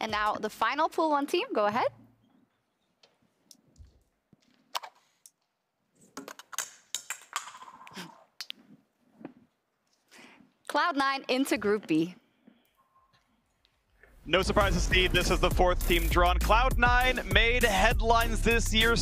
And now the final pool one team, go ahead. Cloud9 into Group B. No surprises, Steve. This is the fourth team drawn. Cloud9 made headlines this year.